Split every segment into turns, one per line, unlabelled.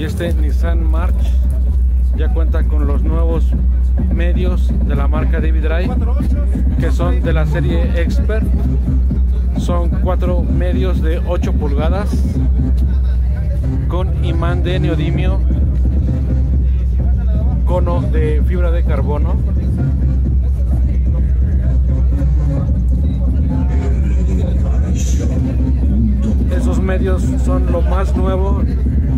y este Nissan March ya cuenta con los nuevos medios de la marca David Drive que son de la serie Expert. Son cuatro medios de 8 pulgadas con imán de neodimio cono de fibra de carbono. Esos medios son lo más nuevo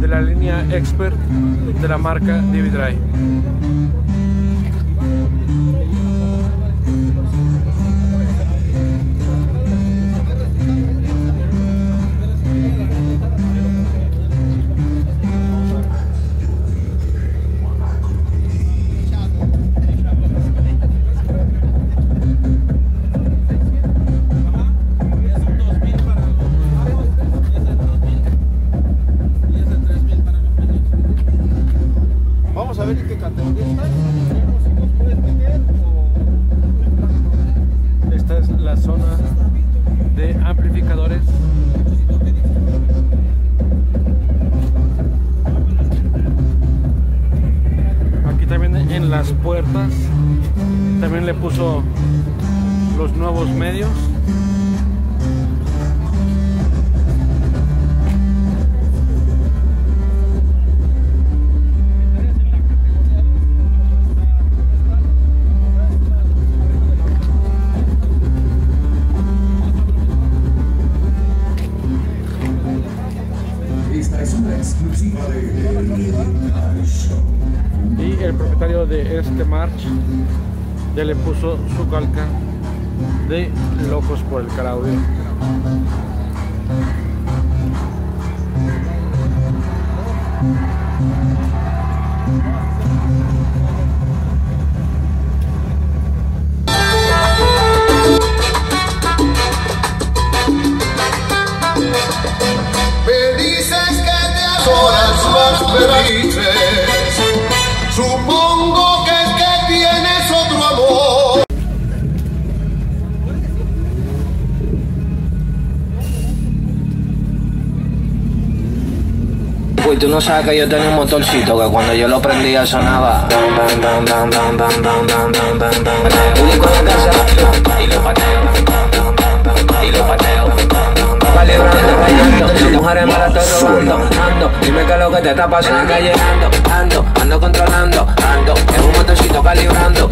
de la línea Expert de la marca David Esta es la zona de amplificadores. Aquí también en las puertas también le puso los nuevos medios. Y el propietario de este March ya le puso su calca de Locos por el Caraudio.
Me que te más Supongo que es que tienes otro amor.
Pues tú no sabes que yo tenía un motorcito que cuando yo lo prendía sonaba. Y lo pateo. Y lo pateo. Vale, vale, Dime qué es lo que te está pasando. Calle ando, ando, ando controlando, ando. Es un motorcito calibrando.